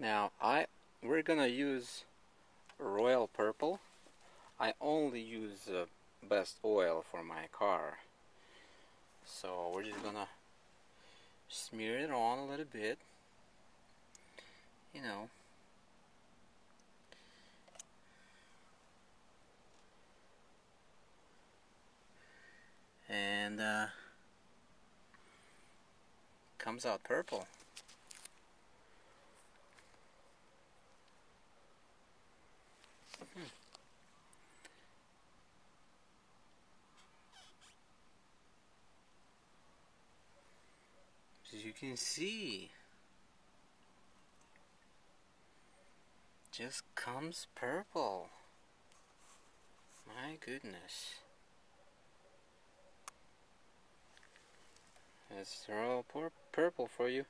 Now I we're gonna use royal purple. I only use uh, best oil for my car. So we're just gonna smear it on a little bit. You know. And uh, comes out purple. As you can see, just comes purple. My goodness. Let's throw purple for you.